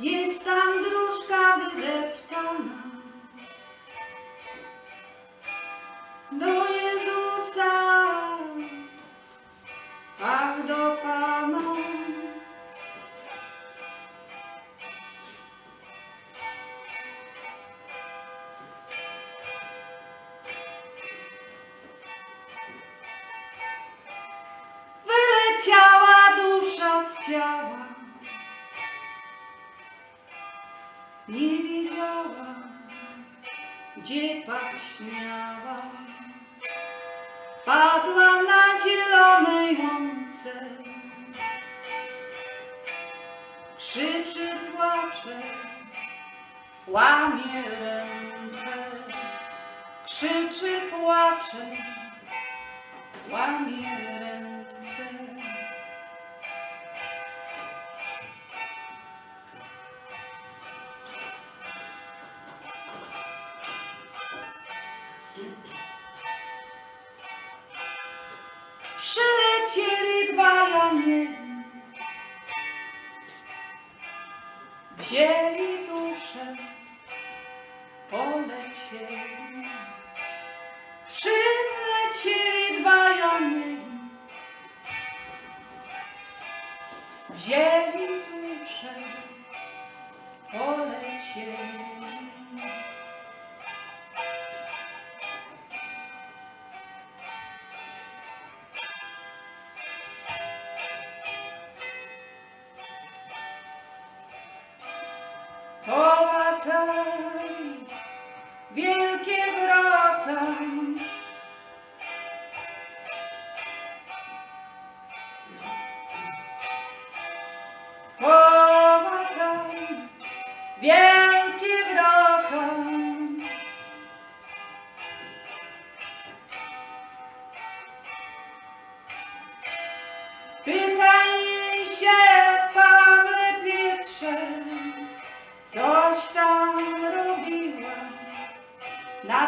Jest tam dróżka wydeptana Nie wiedziała, gdzie paść miała. Padła na zielonej łące. Krzyczy, płacze, łamie ręce. Krzyczy, płacze, łamie ręce. Wzięli duszę, polecieli. Przylecieli dwaj anieli, wzięli duszę, polecieli. Połataj wielkie wrota.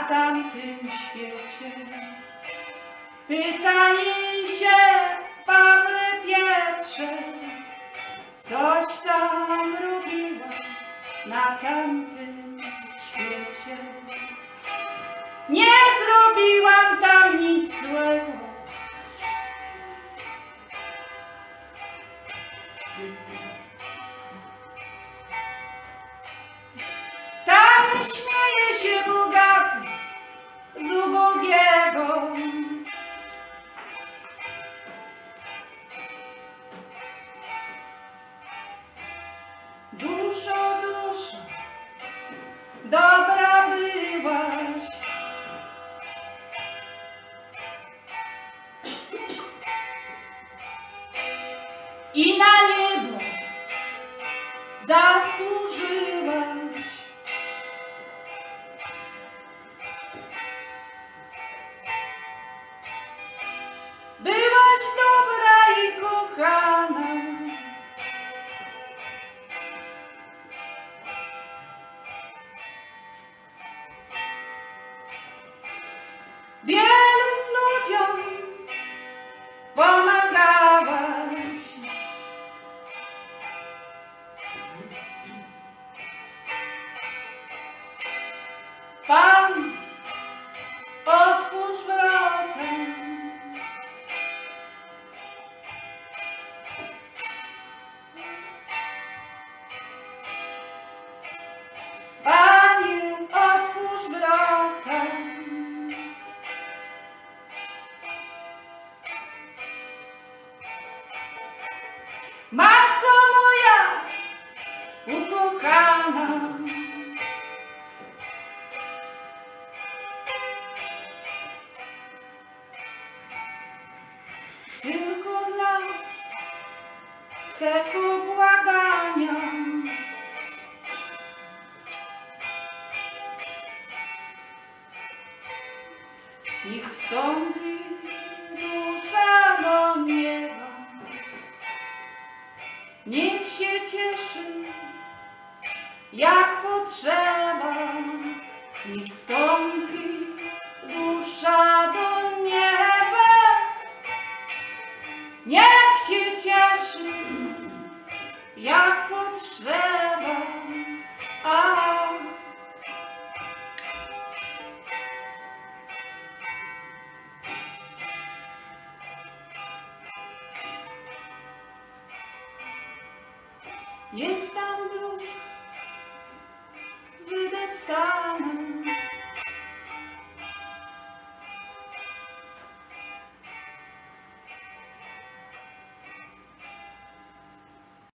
Tamtym świecie. Pytaj się, Pawle Pietrze, coś tam robiła na tamtym świecie. Nie zrobiłam tam nic złego. Tam Duszo, duszo, dobra byłaś. I na tylko dla Twego błagania. Niech wstąpi dusza do nieba. Niech się cieszy, Niech się cieszy, jak potrzeba. A. Jest tam dusz,